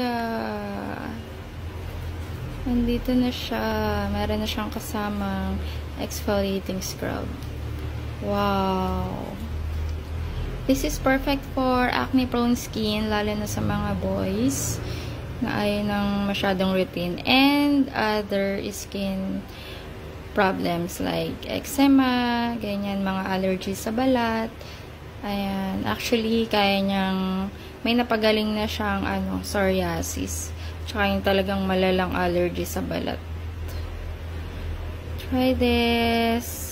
talaga. Nandito na siya. Meron na siyang kasamang exfoliating scrub. Wow! This is perfect for acne-prone skin, lalo na sa mga boys na ayaw ng masyadong routine and other skin problems like eczema, ganyan, mga allergies sa balat. Ayan, actually, kaya niyang, may napagaling na siyang, ano, psoriasis. Tsaka yung talagang malalang allergy sa balat. Try this.